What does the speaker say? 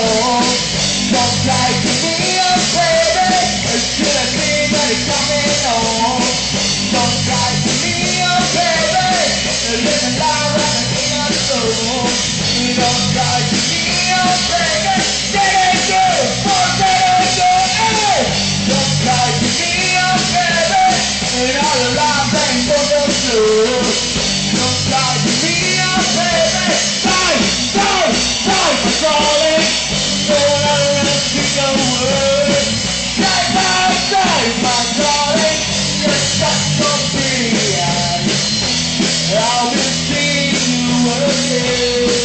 roll. I'll be seeing you again.